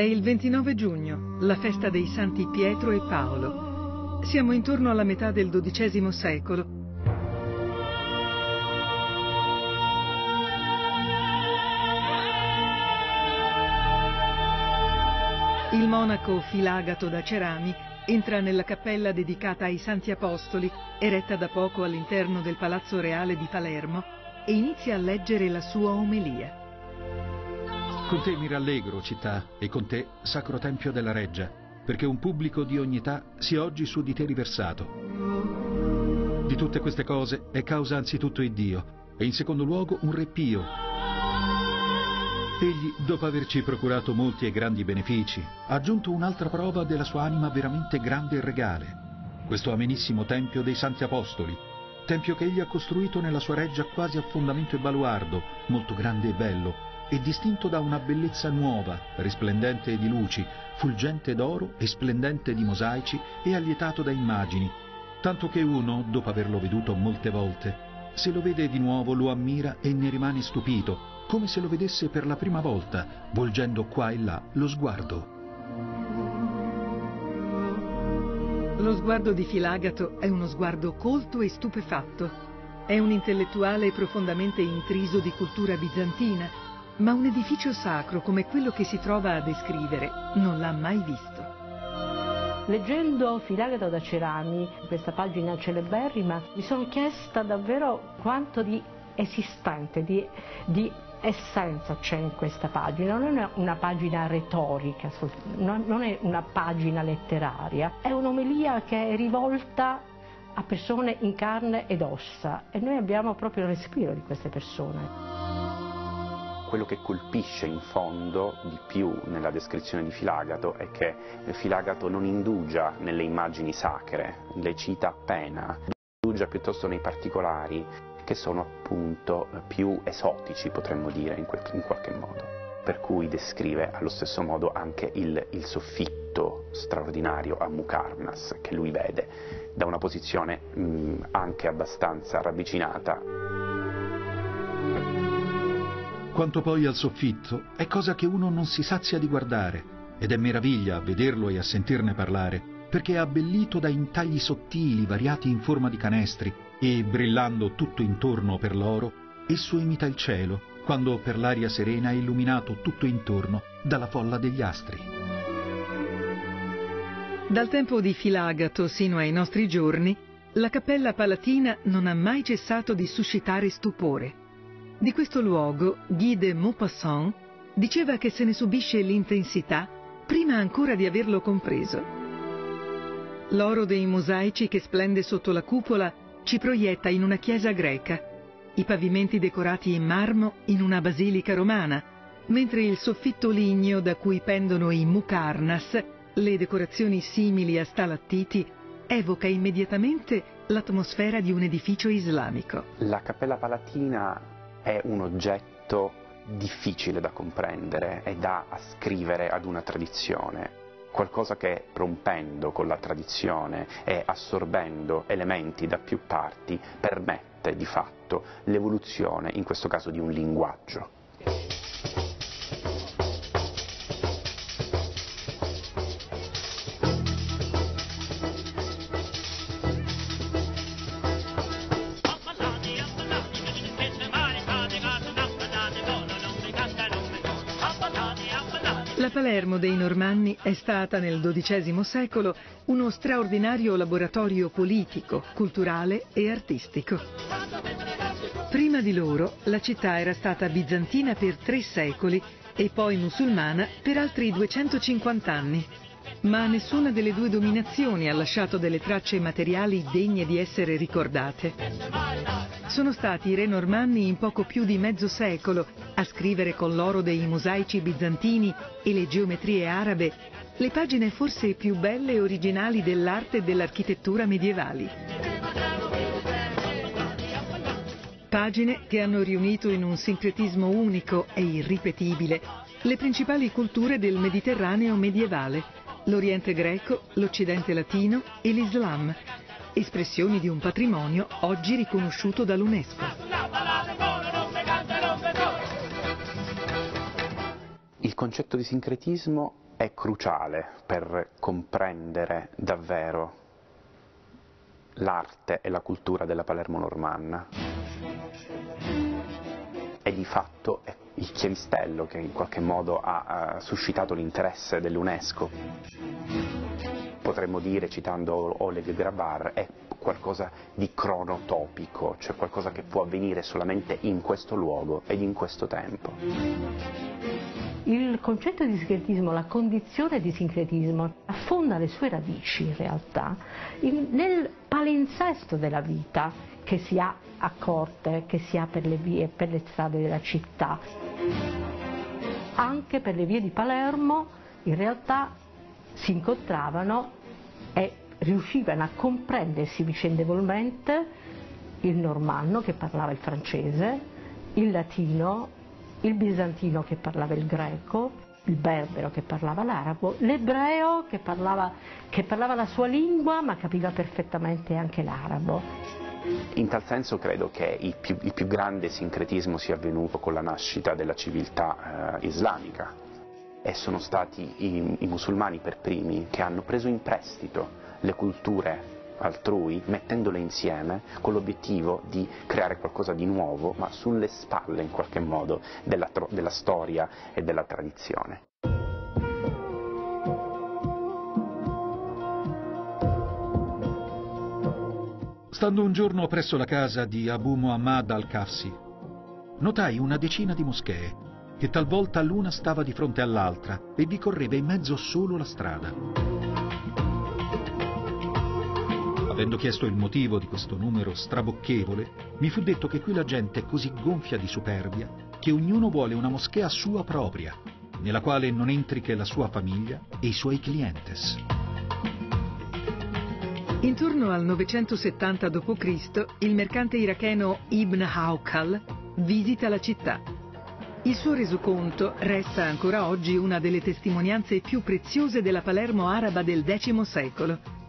È il 29 giugno, la festa dei santi Pietro e Paolo. Siamo intorno alla metà del XII secolo Il monaco Filagato da Cerami entra nella cappella dedicata ai Santi Apostoli, eretta da poco all'interno del Palazzo Reale di Palermo, e inizia a leggere la sua omelia. Con te mi rallegro, città, e con te, sacro tempio della reggia, perché un pubblico di ogni età sia oggi su di te riversato. Di tutte queste cose è causa anzitutto il Dio, e in secondo luogo un re pio, Egli, dopo averci procurato molti e grandi benefici, ha aggiunto un'altra prova della sua anima veramente grande e regale. Questo amenissimo Tempio dei Santi Apostoli, tempio che egli ha costruito nella sua reggia quasi a fondamento e baluardo, molto grande e bello, e distinto da una bellezza nuova, risplendente di luci, fulgente d'oro e splendente di mosaici e allietato da immagini, tanto che uno, dopo averlo veduto molte volte, se lo vede di nuovo lo ammira e ne rimane stupito, come se lo vedesse per la prima volta, volgendo qua e là lo sguardo. Lo sguardo di Filagato è uno sguardo colto e stupefatto. È un intellettuale profondamente intriso di cultura bizantina, ma un edificio sacro come quello che si trova a descrivere non l'ha mai visto. Leggendo Filagato da Cerami, questa pagina celeberrima, mi sono chiesta davvero quanto di esistente, di, di essenza c'è in questa pagina, non è una pagina retorica, non è una pagina letteraria, è un'omelia che è rivolta a persone in carne ed ossa e noi abbiamo proprio il respiro di queste persone. Quello che colpisce in fondo di più nella descrizione di Filagato è che Filagato non indugia nelle immagini sacre, le cita appena, indugia piuttosto nei particolari che sono appunto più esotici, potremmo dire, in, quel, in qualche modo. Per cui descrive allo stesso modo anche il, il soffitto straordinario a Mukarnas che lui vede da una posizione mh, anche abbastanza ravvicinata. Quanto poi al soffitto, è cosa che uno non si sazia di guardare, ed è meraviglia a vederlo e a sentirne parlare, perché è abbellito da intagli sottili variati in forma di canestri, e brillando tutto intorno per l'oro, esso imita il cielo, quando per l'aria serena è illuminato tutto intorno dalla folla degli astri. Dal tempo di Filagato sino ai nostri giorni, la Cappella Palatina non ha mai cessato di suscitare stupore. Di questo luogo, Guy de Maupassant diceva che se ne subisce l'intensità prima ancora di averlo compreso. L'oro dei mosaici che splende sotto la cupola ci proietta in una chiesa greca, i pavimenti decorati in marmo in una basilica romana, mentre il soffitto ligneo da cui pendono i mukarnas, le decorazioni simili a stalattiti, evoca immediatamente l'atmosfera di un edificio islamico. La Cappella Palatina è un oggetto difficile da comprendere e da ascrivere ad una tradizione qualcosa che rompendo con la tradizione e assorbendo elementi da più parti permette di fatto l'evoluzione, in questo caso, di un linguaggio. Palermo dei Normanni è stata nel XII secolo uno straordinario laboratorio politico, culturale e artistico. Prima di loro la città era stata bizantina per tre secoli e poi musulmana per altri 250 anni. Ma nessuna delle due dominazioni ha lasciato delle tracce materiali degne di essere ricordate. Sono stati i re normanni in poco più di mezzo secolo a scrivere con l'oro dei mosaici bizantini e le geometrie arabe le pagine forse più belle e originali dell'arte e dell'architettura medievali. Pagine che hanno riunito in un sincretismo unico e irripetibile le principali culture del Mediterraneo medievale, l'Oriente greco, l'Occidente latino e l'Islam, espressioni di un patrimonio oggi riconosciuto dall'UNESCO. Il concetto di sincretismo è cruciale per comprendere davvero l'arte e la cultura della Palermo normanna. E di fatto è il chiavistello che in qualche modo ha, suscitato l'interesse dell'UNESCO. Potremmo dire, citando Oleg Grabar, è qualcosa di cronotopico, cioè qualcosa che può avvenire solamente in questo luogo ed in questo tempo. Il concetto di sincretismo, la condizione di sincretismo, affonda le sue radici in realtà in, nel palinsesto della vita che si ha a corte, che si ha per le vie, per le strade della città. Anche per le vie di Palermo in realtà si incontravano e riuscivano a comprendersi vicendevolmente il normanno che parlava il francese, il latino, il bizantino che parlava il greco, il berbero che parlava l'arabo, l'ebreo che parlava, che parlava la sua lingua ma capiva perfettamente anche l'arabo. In tal senso credo che il più, il più, grande sincretismo sia avvenuto con la nascita della civiltà eh, islamica e sono stati i, i musulmani per primi che hanno preso in prestito le culture altrui, mettendole insieme con l'obiettivo di creare qualcosa di nuovo, ma sulle spalle in qualche modo della, della storia e della tradizione. Stando un giorno presso la casa di Abu Muhammad al-Kafsi, notai una decina di moschee che talvolta l'una stava di fronte all'altra e vi correva in mezzo solo la strada. Avendo chiesto il motivo di questo numero strabocchevole, mi fu detto che qui la gente è così gonfia di superbia che ognuno vuole una moschea sua propria, nella quale non entri che la sua famiglia e i suoi clientes. Intorno al 970 d.C. il mercante iracheno Ibn Hawkal visita la città. Il suo resoconto resta ancora oggi una delle testimonianze più preziose della Palermo araba del X secolo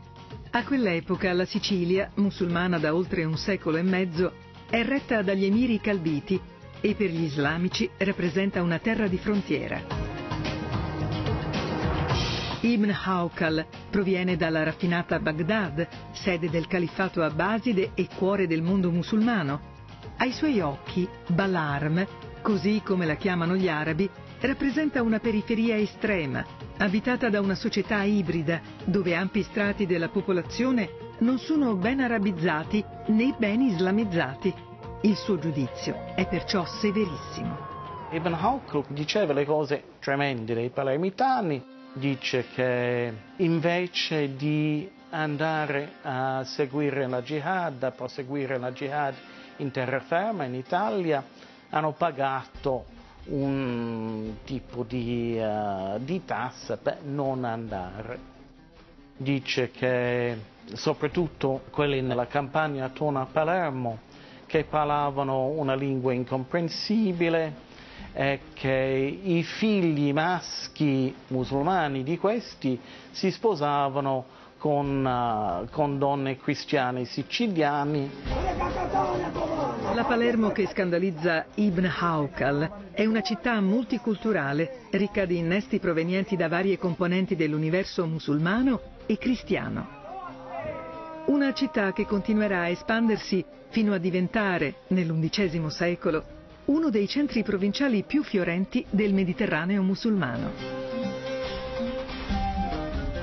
a quell'epoca la Sicilia, musulmana da oltre un secolo e mezzo, è retta dagli emiri calbiti e per gli islamici rappresenta una terra di frontiera. Ibn Hawkal proviene dalla raffinata Baghdad, sede del califfato abbaside e cuore del mondo musulmano. Ai suoi occhi, Balarm, così come la chiamano gli arabi, rappresenta una periferia estrema, abitata da una società ibrida, dove ampi strati della popolazione non sono ben arabizzati né ben islamizzati. Il suo giudizio è perciò severissimo. Ibn Hawkuk diceva le cose tremende dei palermitani, dice che invece di andare a seguire la jihad, a proseguire la jihad in terraferma in Italia, hanno pagato un tipo di, uh, di tassa per non andare. Dice che soprattutto quelli nella campagna attorno a Palermo che parlavano una lingua incomprensibile e che i figli maschi musulmani di questi si sposavano con, uh, con donne cristiane siciliane. La Palermo che scandalizza Ibn Hawkal è una città multiculturale, ricca di innesti provenienti da varie componenti dell'universo musulmano e cristiano. Una città che continuerà a espandersi fino a diventare, nell'undicesimo secolo, uno dei centri provinciali più fiorenti del Mediterraneo musulmano.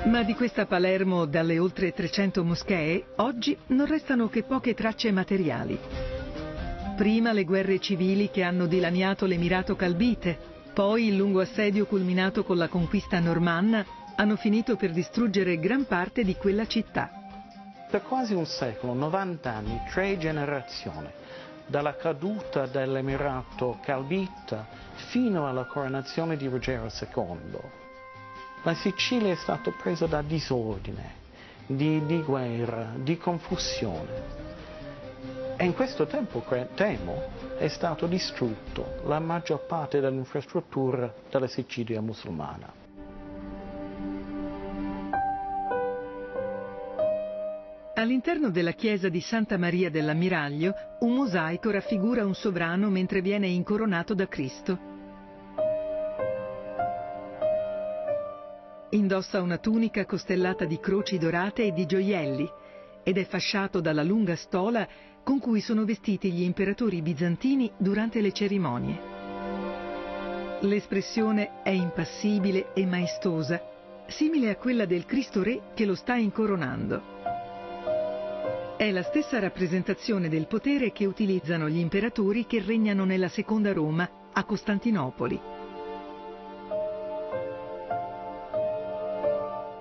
Ma di questa Palermo, dalle oltre 300 moschee, oggi non restano che poche tracce materiali. Prima le guerre civili che hanno dilaniato l'Emirato Calbite, poi il lungo assedio culminato con la conquista normanna hanno finito per distruggere gran parte di quella città. Per quasi un secolo, 90 anni, tre generazioni, dalla caduta dell'Emirato Calbita fino alla coronazione di Ruggero II, la Sicilia è stata presa da disordine, di, di guerra, di confusione. E in questo tempo, temo, è stato distrutto la maggior parte dell'infrastruttura della Sicilia musulmana. All'interno della chiesa di Santa Maria dell'Ammiraglio, un mosaico raffigura un sovrano mentre viene incoronato da Cristo. Indossa una tunica costellata di croci dorate e di gioielli ed è fasciato dalla lunga stola con cui sono vestiti gli imperatori bizantini durante le cerimonie. L'espressione è impassibile e maestosa, simile a quella del Cristo Re che lo sta incoronando. È la stessa rappresentazione del potere che utilizzano gli imperatori che regnano nella seconda Roma, a Costantinopoli.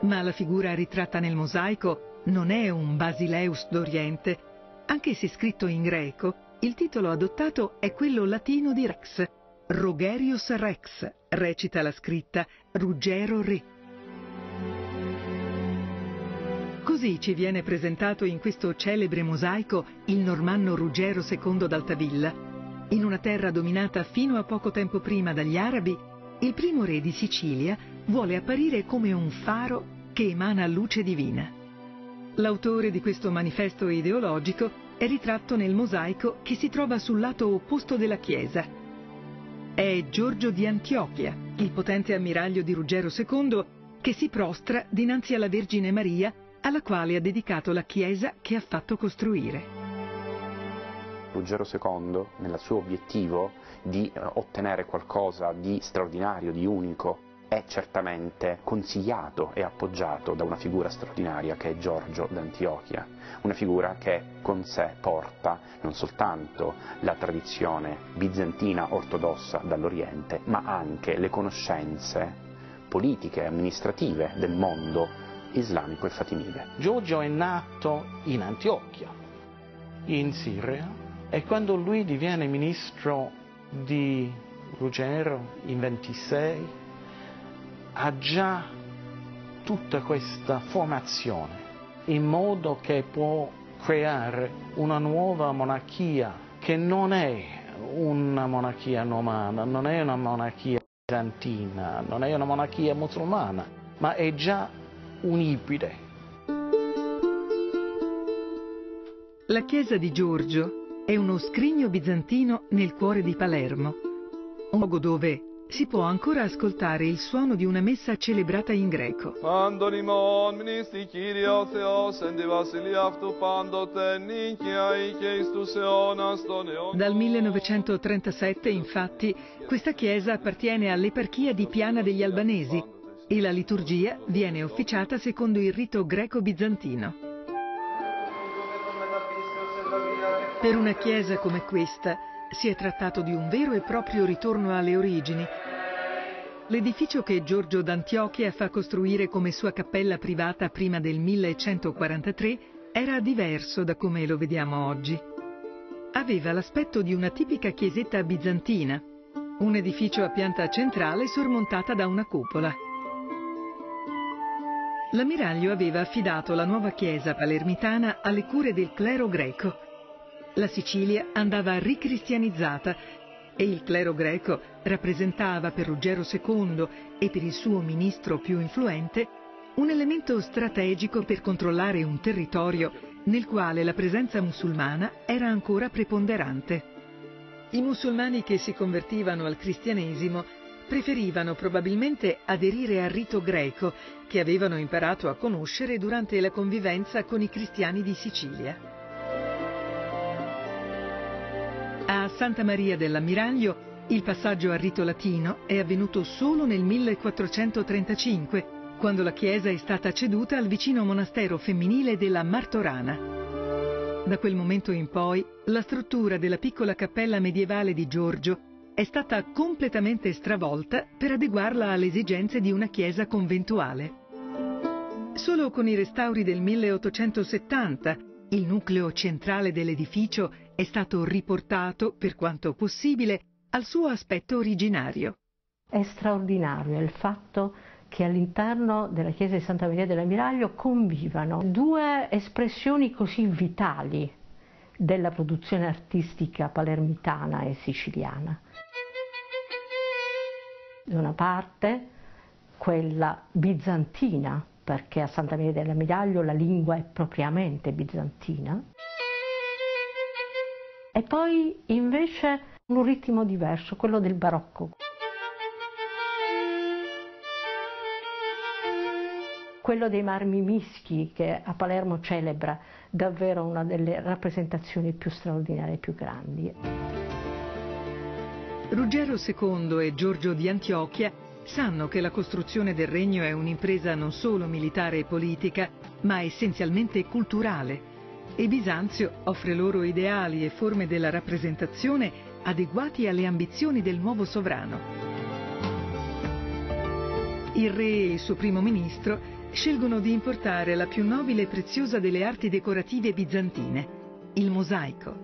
Ma la figura ritratta nel mosaico non è un Basileus d'Oriente, anche se scritto in greco, il titolo adottato è quello latino di Rex. Rogerius Rex recita la scritta Ruggero Re. Così ci viene presentato in questo celebre mosaico il normanno Ruggero II d'Altavilla. In una terra dominata fino a poco tempo prima dagli arabi, il primo re di Sicilia vuole apparire come un faro che emana luce divina. L'autore di questo manifesto ideologico è ritratto nel mosaico che si trova sul lato opposto della chiesa. È Giorgio di Antiochia, il potente ammiraglio di Ruggero II, che si prostra dinanzi alla Vergine Maria, alla quale ha dedicato la chiesa che ha fatto costruire. Ruggero II, nel suo obiettivo di eh, ottenere qualcosa di straordinario, di unico, è certamente consigliato e appoggiato da una figura straordinaria che è Giorgio d'Antiochia, una figura che con sé porta non soltanto la tradizione bizantina ortodossa dall'Oriente, ma anche le conoscenze politiche e amministrative del mondo islamico e fatimide. Giorgio è nato in Antiochia, in Siria, e quando lui diviene ministro di Ruggero in 26, ha già tutta questa formazione in modo che può creare una nuova monarchia che non è una monarchia romana, non è una monarchia bizantina, non è una monarchia musulmana, ma è già unibile. La chiesa di Giorgio è uno scrigno bizantino nel cuore di Palermo, un luogo dove si può ancora ascoltare il suono di una messa celebrata in greco. Dal 1937, infatti, questa chiesa appartiene all'eparchia di Piana degli Albanesi e la liturgia viene officiata secondo il rito greco-bizantino. Per una chiesa come questa, si è trattato di un vero e proprio ritorno alle origini. L'edificio che Giorgio d'Antiochia fa costruire come sua cappella privata prima del 1143 era diverso da come lo vediamo oggi. Aveva l'aspetto di una tipica chiesetta bizantina, un edificio a pianta centrale sormontata da una cupola. L'ammiraglio aveva affidato la nuova chiesa palermitana alle cure del clero greco la Sicilia andava ricristianizzata e il clero greco rappresentava per Ruggero II e per il suo ministro più influente un elemento strategico per controllare un territorio nel quale la presenza musulmana era ancora preponderante. I musulmani che si convertivano al cristianesimo preferivano probabilmente aderire al rito greco che avevano imparato a conoscere durante la convivenza con i cristiani di Sicilia. A Santa Maria dell'Ammiraglio il passaggio al rito latino è avvenuto solo nel 1435, quando la chiesa è stata ceduta al vicino monastero femminile della Martorana. Da quel momento in poi la struttura della piccola cappella medievale di Giorgio è stata completamente stravolta per adeguarla alle esigenze di una chiesa conventuale. Solo con i restauri del 1870 il nucleo centrale dell'edificio è stato riportato, per quanto possibile, al suo aspetto originario. È straordinario il fatto che all'interno della chiesa di Santa Maria dell'Ammiraglio convivano due espressioni così vitali della produzione artistica palermitana e siciliana. Da una parte quella bizantina, perché a Santa Maria dell'Ammiraglio la lingua è propriamente bizantina, e poi invece un ritmo diverso, quello del barocco. quello dei marmi mischi che a Palermo celebra davvero una delle rappresentazioni più straordinarie più grandi. Ruggero II e Giorgio di Antiochia sanno che la costruzione del regno è un'impresa non solo militare e politica, ma essenzialmente culturale e Bisanzio offre loro ideali e forme della rappresentazione adeguati alle ambizioni del nuovo sovrano. Il re e il suo primo ministro scelgono di importare la più nobile e preziosa delle arti decorative bizantine, il mosaico.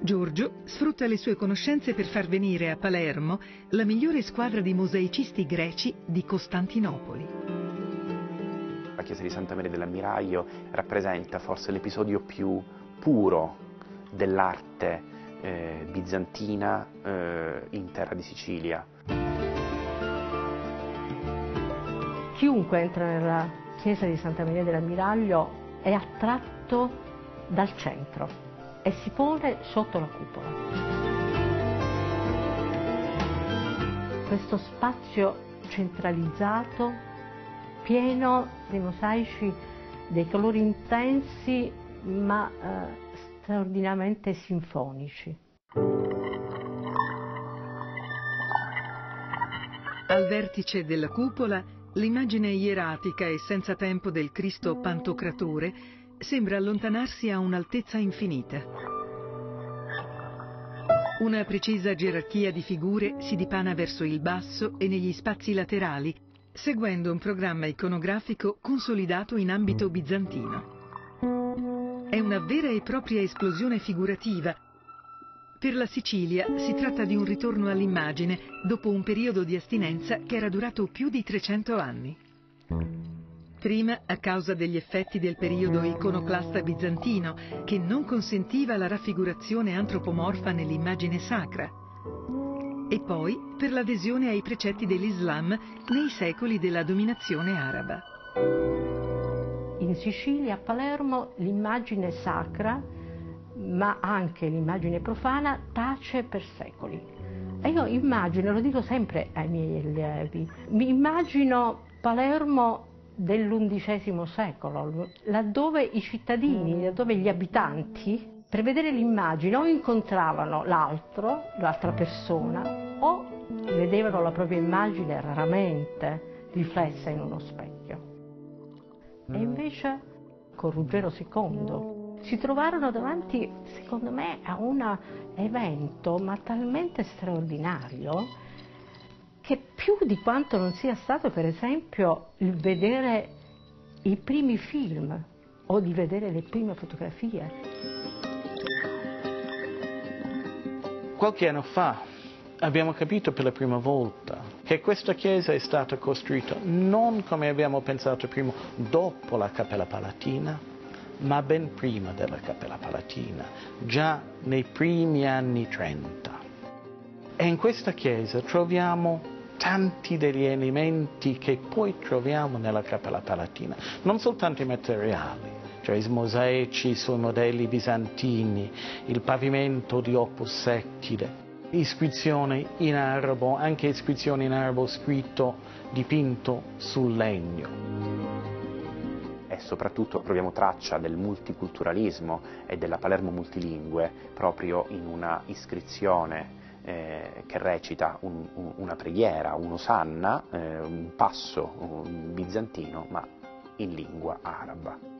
Giorgio sfrutta le sue conoscenze per far venire a Palermo la migliore squadra di mosaicisti greci di Costantinopoli chiesa di Santa Maria dell'Ammiraglio rappresenta forse l'episodio più puro dell'arte eh, bizantina eh, in terra di Sicilia. Chiunque entra nella chiesa di Santa Maria dell'Ammiraglio è attratto dal centro e si pone sotto la cupola. Questo spazio centralizzato pieno di mosaici dei colori intensi ma eh, straordinariamente sinfonici. Al vertice della cupola, l'immagine ieratica e senza tempo del Cristo Pantocratore sembra allontanarsi a un'altezza infinita. Una precisa gerarchia di figure si dipana verso il basso e negli spazi laterali, seguendo un programma iconografico consolidato in ambito bizantino. È una vera e propria esplosione figurativa. Per la Sicilia si tratta di un ritorno all'immagine dopo un periodo di astinenza che era durato più di 300 anni. Prima a causa degli effetti del periodo iconoclasta bizantino, che non consentiva la raffigurazione antropomorfa nell'immagine sacra e poi per l'adesione ai precetti dell'Islam nei secoli della dominazione araba. In Sicilia, a Palermo, l'immagine sacra, ma anche l'immagine profana, tace per secoli. E io immagino, lo dico sempre ai miei allievi, mi immagino Palermo dell'undicesimo secolo, laddove i cittadini, laddove gli abitanti per vedere l'immagine o incontravano l'altro, l'altra persona, o vedevano la propria immagine raramente riflessa in uno specchio. E invece con Ruggero II si trovarono davanti, secondo me, a un evento ma talmente straordinario che più di quanto non sia stato, per esempio, il vedere i primi film o di vedere le prime fotografie. Qualche anno fa abbiamo capito per la prima volta che questa chiesa è stata costruita non come abbiamo pensato prima, dopo la Cappella Palatina, ma ben prima della Cappella Palatina, già nei primi anni 30. E in questa chiesa troviamo tanti degli elementi che poi troviamo nella Cappella Palatina, non soltanto i materiali, cioè i mosaici sui modelli bizantini, il pavimento di opus settile, iscrizioni in arabo, anche iscrizioni in arabo scritto, dipinto sul legno. E soprattutto troviamo traccia del multiculturalismo e della Palermo multilingue proprio in una iscrizione eh, che recita un, un, una preghiera, un'osanna, eh, un passo un bizantino, ma in lingua araba.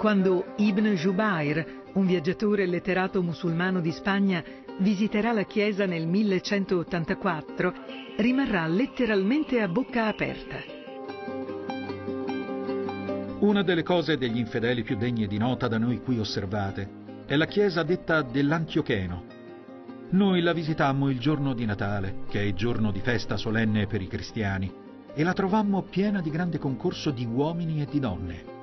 Quando Ibn Jubair, un viaggiatore letterato musulmano di Spagna, visiterà la chiesa nel 1184, rimarrà letteralmente a bocca aperta. Una delle cose degli infedeli più degne di nota da noi qui osservate è la chiesa detta dell'Antiocheno. Noi la visitammo il giorno di Natale, che è il giorno di festa solenne per i cristiani, e la trovammo piena di grande concorso di uomini e di donne.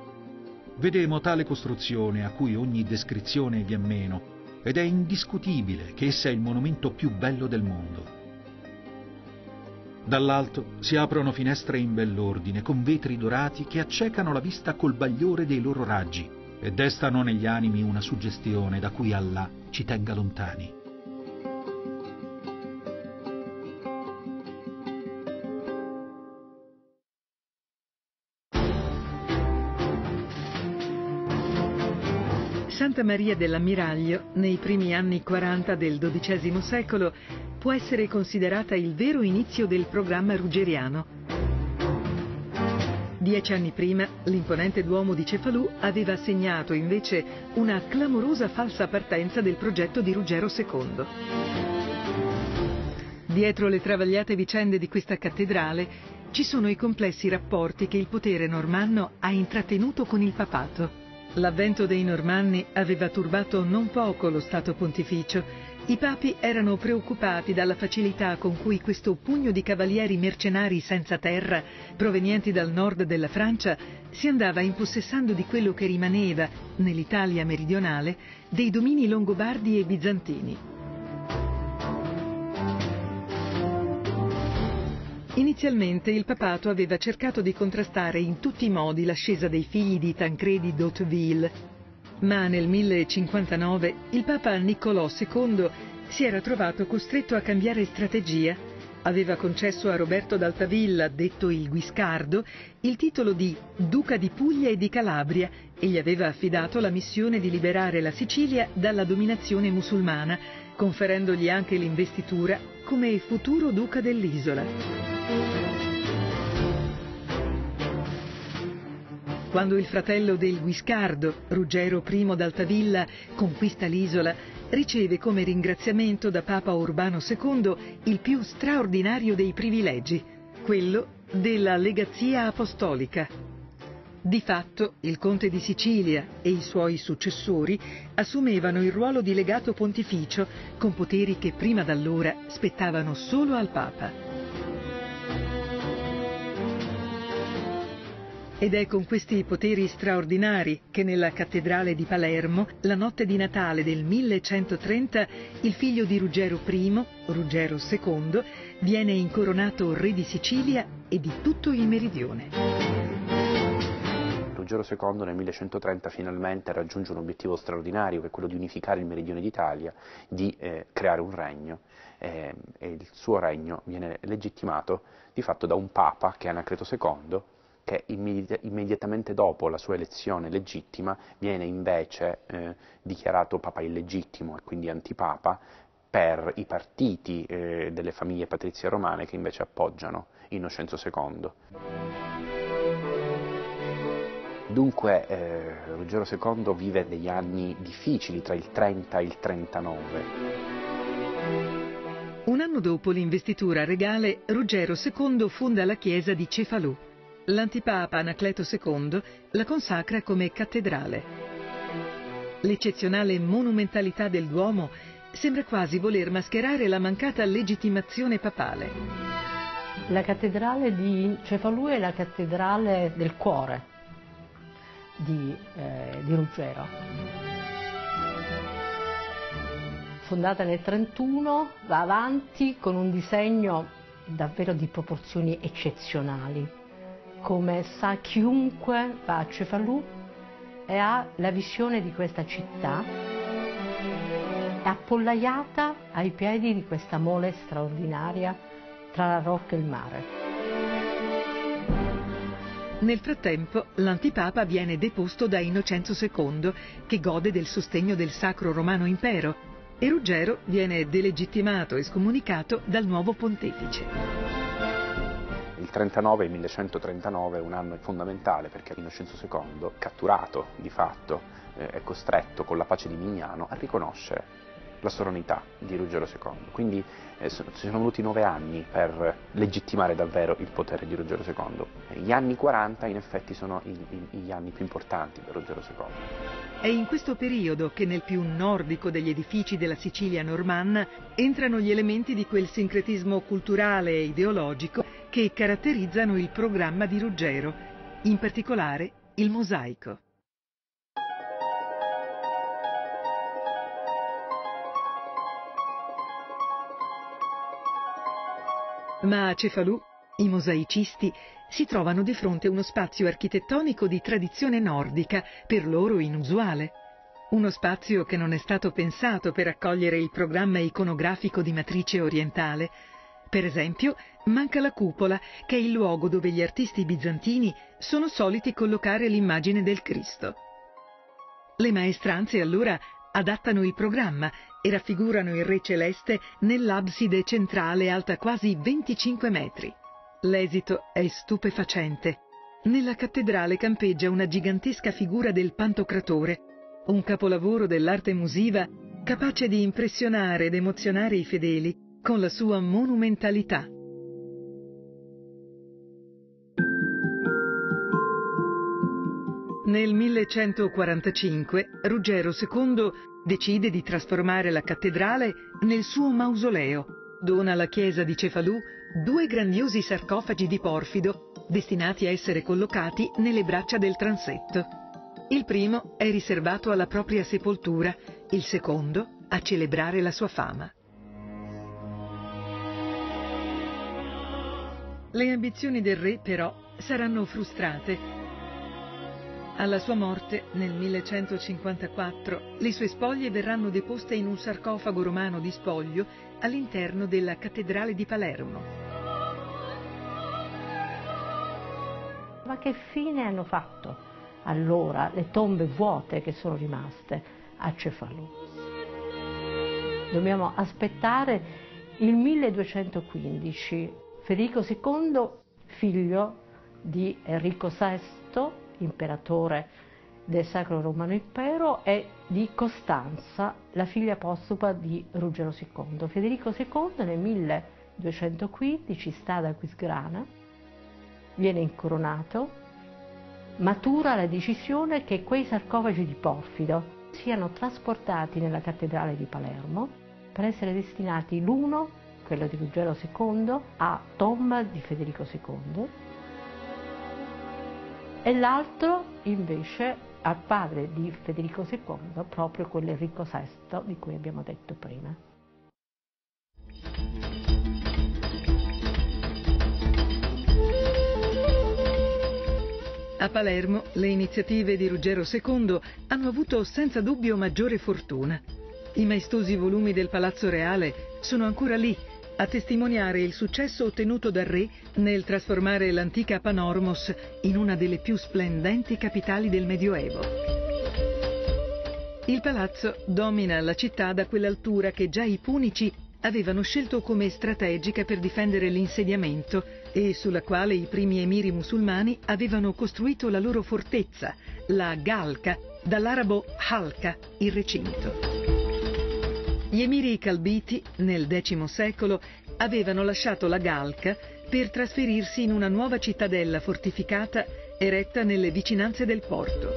Vedemo tale costruzione a cui ogni descrizione vien meno ed è indiscutibile che essa è il monumento più bello del mondo. Dall'alto si aprono finestre in bell'ordine con vetri dorati che accecano la vista col bagliore dei loro raggi e destano negli animi una suggestione da cui Allah ci tenga lontani. Santa Maria dell'Ammiraglio, nei primi anni 40 del XII secolo, può essere considerata il vero inizio del programma ruggeriano. Dieci anni prima, l'imponente Duomo di Cefalù aveva segnato invece una clamorosa falsa partenza del progetto di Ruggero II. Dietro le travagliate vicende di questa cattedrale ci sono i complessi rapporti che il potere normanno ha intrattenuto con il papato. L'avvento dei normanni aveva turbato non poco lo Stato pontificio. I papi erano preoccupati dalla facilità con cui questo pugno di cavalieri mercenari senza terra, provenienti dal nord della Francia, si andava impossessando di quello che rimaneva, nell'Italia meridionale, dei domini longobardi e bizantini. Inizialmente il papato aveva cercato di contrastare in tutti i modi l'ascesa dei figli di Tancredi d'Hauteville, ma nel 1059 il papa Niccolò II si era trovato costretto a cambiare strategia. Aveva concesso a Roberto d'Altavilla, detto il Guiscardo, il titolo di Duca di Puglia e di Calabria e gli aveva affidato la missione di liberare la Sicilia dalla dominazione musulmana, conferendogli anche l'investitura come futuro duca dell'isola. Quando il fratello del Guiscardo, Ruggero I d'Altavilla, conquista l'isola, riceve come ringraziamento da Papa Urbano II il più straordinario dei privilegi, quello della legazia apostolica. Di fatto, il conte di Sicilia e i suoi successori assumevano il ruolo di legato pontificio con poteri che prima d'allora spettavano solo al Papa. Ed è con questi poteri straordinari che nella cattedrale di Palermo, la notte di Natale del 1130, il figlio di Ruggero I, Ruggero II, viene incoronato re di Sicilia e di tutto il meridione. Ruggero II nel 1130 finalmente raggiunge un obiettivo straordinario che è quello di unificare il meridione d'Italia, di eh, creare un regno eh, e il suo regno viene legittimato di fatto da un papa che è Anacleto II che immediatamente dopo la sua elezione legittima viene invece eh, dichiarato papa illegittimo e quindi antipapa per i partiti eh, delle famiglie patrizie romane che invece appoggiano Innocenzo II. Dunque eh, Ruggero II vive degli anni difficili tra il 30 e il 39. Un anno dopo l'investitura regale, Ruggero II fonda la chiesa di Cefalù l'antipapa Anacleto II la consacra come cattedrale. L'eccezionale monumentalità del Duomo sembra quasi voler mascherare la mancata legittimazione papale. La cattedrale di Cefalù è la cattedrale del cuore di, eh, di Ruggero. Fondata nel 31, va avanti con un disegno davvero di proporzioni eccezionali come sa chiunque va a Cefalù e ha la visione di questa città appollaiata ai piedi di questa mole straordinaria tra la rocca e il mare. Nel frattempo l'antipapa viene deposto da Innocenzo II, che gode del sostegno del Sacro Romano Impero, e Ruggero viene delegittimato e scomunicato dal nuovo pontefice. Il 39, il 1139 è un anno fondamentale perché Innocenzo II, catturato di fatto, eh, è costretto con la pace di Mignano a riconoscere la sovranità di Ruggero II. Quindi eh, ci sono voluti nove anni per legittimare davvero il potere di Ruggero II. Gli anni 40 in effetti sono gli anni più importanti per Ruggero II. È in questo periodo che nel più nordico degli edifici della Sicilia normanna entrano gli elementi di quel sincretismo culturale e ideologico che caratterizzano il programma di Ruggero, in particolare il mosaico. Ma a Cefalù i mosaicisti si trovano di fronte a uno spazio architettonico di tradizione nordica, per loro inusuale. Uno spazio che non è stato pensato per accogliere il programma iconografico di matrice orientale. Per esempio, manca la cupola, che è il luogo dove gli artisti bizantini sono soliti collocare l'immagine del Cristo. Le maestranze allora adattano il programma e raffigurano il Re Celeste nell'abside centrale alta quasi 25 metri. L'esito è stupefacente. Nella cattedrale campeggia una gigantesca figura del Pantocratore, un capolavoro dell'arte musiva capace di impressionare ed emozionare i fedeli con la sua monumentalità. Nel 1145 Ruggero II decide di trasformare la cattedrale nel suo mausoleo. Dona alla chiesa di Cefalù due grandiosi sarcofagi di porfido destinati a essere collocati nelle braccia del transetto. Il primo è riservato alla propria sepoltura, il secondo a celebrare la sua fama. Le ambizioni del re, però, saranno frustrate alla sua morte, nel 1154, le sue spoglie verranno deposte in un sarcofago romano di spoglio all'interno della cattedrale di Palermo. Ma che fine hanno fatto allora le tombe vuote che sono rimaste a Cefalù? Dobbiamo aspettare il 1215, Federico II, figlio di Enrico VI, imperatore del Sacro Romano Impero, e di Costanza, la figlia postuma di Ruggero II. Federico II nel 1215 sta ad Aquisgrana, viene incoronato, matura la decisione che quei sarcofagi di porfido siano trasportati nella cattedrale di Palermo per essere destinati l'uno, quello di Ruggero II, a tomba di Federico II e l'altro invece al padre di Federico II, proprio quell'Enrico VI di cui abbiamo detto prima. A Palermo le iniziative di Ruggero II hanno avuto senza dubbio maggiore fortuna. I maestosi volumi del Palazzo Reale sono ancora lì a testimoniare il successo ottenuto dal re nel trasformare l'antica Panormos in una delle più splendenti capitali del Medioevo. Il palazzo domina la città da quell'altura che già i punici avevano scelto come strategica per difendere l'insediamento e sulla quale i primi emiri musulmani avevano costruito la loro fortezza, la Galca, dall'arabo Halka, il recinto. Gli emiri calbiti, nel X secolo, avevano lasciato la Galca per trasferirsi in una nuova cittadella fortificata eretta nelle vicinanze del porto.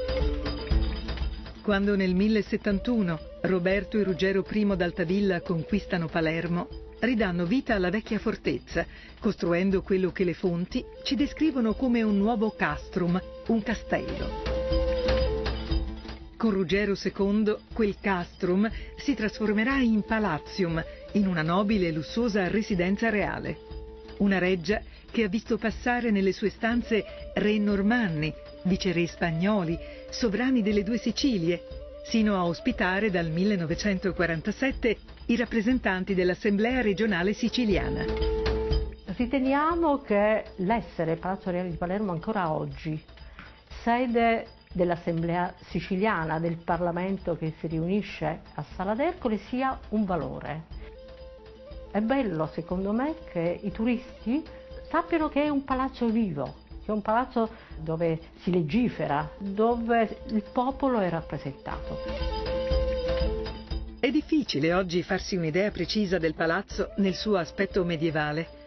Quando nel 1071 Roberto e Ruggero I d'Altavilla conquistano Palermo, ridanno vita alla vecchia fortezza, costruendo quello che le fonti ci descrivono come un nuovo castrum, un castello. Con Ruggero II quel castrum si trasformerà in palazium, in una nobile e lussuosa residenza reale. Una reggia che ha visto passare nelle sue stanze re normanni, viceré spagnoli, sovrani delle due Sicilie, sino a ospitare dal 1947 i rappresentanti dell'Assemblea regionale siciliana. Riteniamo che l'essere Palazzo Reale di Palermo ancora oggi, sede dell'Assemblea siciliana, del Parlamento che si riunisce a Sala d'Ercole sia un valore. È bello secondo me che i turisti sappiano che è un palazzo vivo, che è un palazzo dove si legifera, dove il popolo è rappresentato. È difficile oggi farsi un'idea precisa del palazzo nel suo aspetto medievale.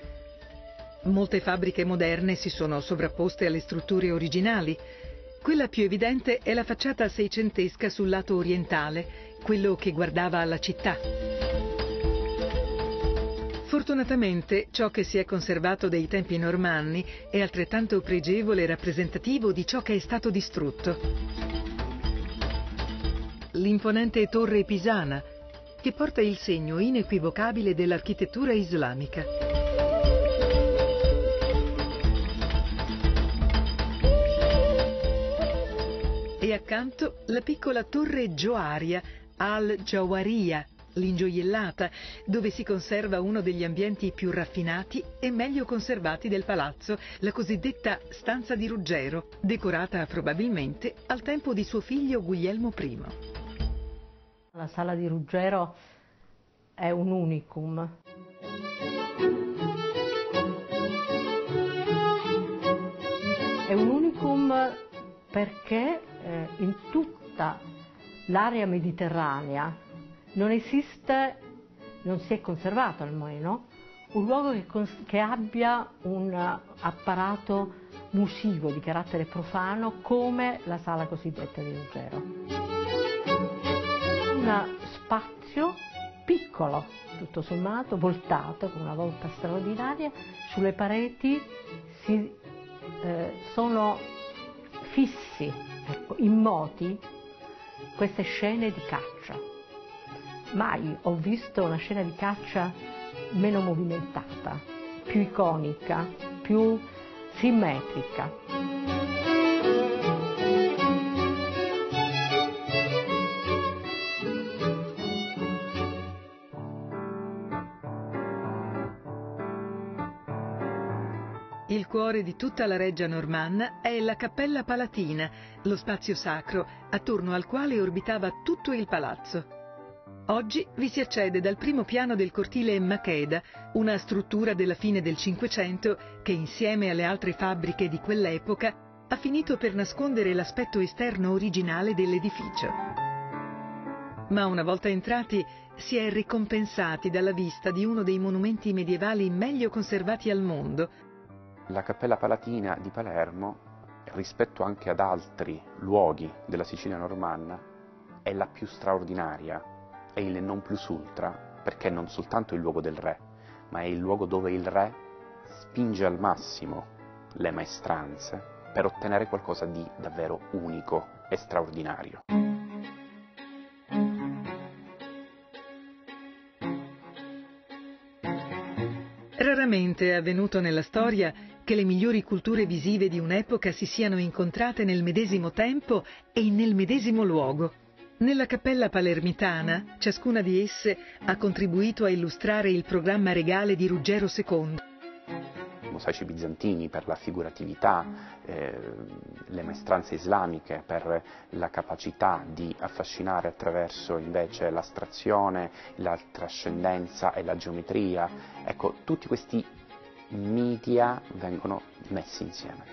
Molte fabbriche moderne si sono sovrapposte alle strutture originali, quella più evidente è la facciata seicentesca sul lato orientale, quello che guardava alla città. Fortunatamente ciò che si è conservato dei tempi normanni è altrettanto pregevole e rappresentativo di ciò che è stato distrutto. L'imponente torre pisana, che porta il segno inequivocabile dell'architettura islamica. Accanto la piccola torre Gioaria al Jawariya, l'ingioiellata, dove si conserva uno degli ambienti più raffinati e meglio conservati del palazzo, la cosiddetta stanza di Ruggero, decorata probabilmente al tempo di suo figlio Guglielmo I. La sala di Ruggero è un unicum. È un unicum perché eh, in tutta l'area mediterranea non esiste, non si è conservato almeno, un luogo che, che abbia un apparato musivo di carattere profano come la sala cosiddetta di Ruggero. Un spazio piccolo, tutto sommato, voltato con una volta straordinaria, sulle pareti si, eh, sono fissi, ecco, immoti, queste scene di caccia. Mai ho visto una scena di caccia meno movimentata, più iconica, più simmetrica. Cuore di tutta la reggia normanna è la Cappella Palatina, lo spazio sacro attorno al quale orbitava tutto il palazzo. Oggi vi si accede dal primo piano del cortile Macheda, una struttura della fine del Cinquecento che insieme alle altre fabbriche di quell'epoca ha finito per nascondere l'aspetto esterno originale dell'edificio. Ma una volta entrati si è ricompensati dalla vista di uno dei monumenti medievali meglio conservati al mondo, la Cappella Palatina di Palermo, rispetto anche ad altri luoghi della Sicilia normanna, è la più straordinaria, è il non plus ultra, perché non soltanto è il luogo del re, ma è il luogo dove il re spinge al massimo le maestranze per ottenere qualcosa di davvero unico e straordinario. Raramente è avvenuto nella storia che le migliori culture visive di un'epoca si siano incontrate nel medesimo tempo e nel medesimo luogo. Nella cappella palermitana, ciascuna di esse ha contribuito a illustrare il programma regale di Ruggero II. Mosaici bizantini per la figuratività, eh, le maestranze islamiche per la capacità di affascinare attraverso invece l'astrazione, la trascendenza e la geometria. Ecco, tutti questi media vengono messi insieme.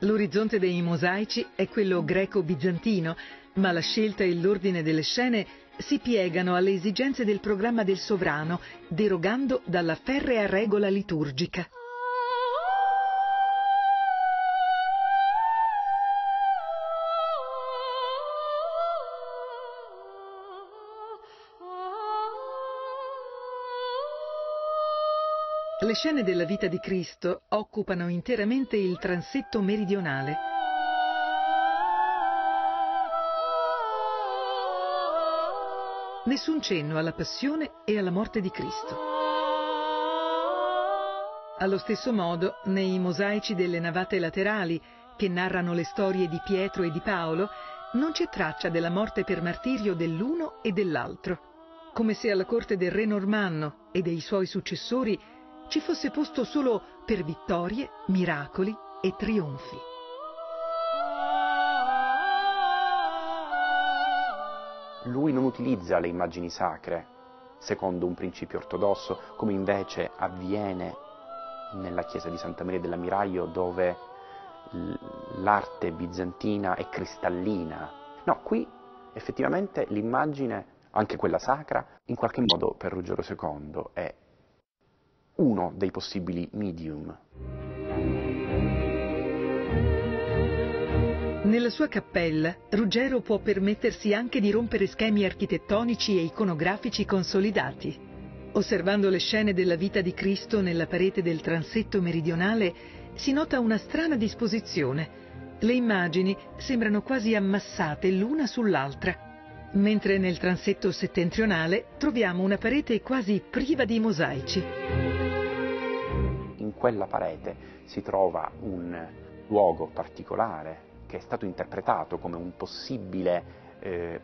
L'orizzonte dei mosaici è quello greco-bizantino, ma la scelta e l'ordine delle scene si piegano alle esigenze del programma del sovrano, derogando dalla ferrea regola liturgica. Scene della vita di Cristo occupano interamente il transetto meridionale. Nessun cenno alla passione e alla morte di Cristo. Allo stesso modo, nei mosaici delle navate laterali, che narrano le storie di Pietro e di Paolo, non c'è traccia della morte per martirio dell'uno e dell'altro, come se alla corte del re normanno e dei suoi successori ci fosse posto solo per vittorie, miracoli e trionfi. Lui non utilizza le immagini sacre secondo un principio ortodosso, come invece avviene nella chiesa di Santa Maria dell'Ammiraglio dove l'arte bizantina è cristallina. No, qui effettivamente l'immagine, anche quella sacra, in qualche modo per Ruggero II è uno dei possibili medium. Nella sua cappella, Ruggero può permettersi anche di rompere schemi architettonici e iconografici consolidati. Osservando le scene della vita di Cristo nella parete del transetto meridionale, si nota una strana disposizione. Le immagini sembrano quasi ammassate l'una sull'altra, mentre nel transetto settentrionale troviamo una parete quasi priva di mosaici. Quella parete si trova un luogo particolare che è stato interpretato come un possibile eh,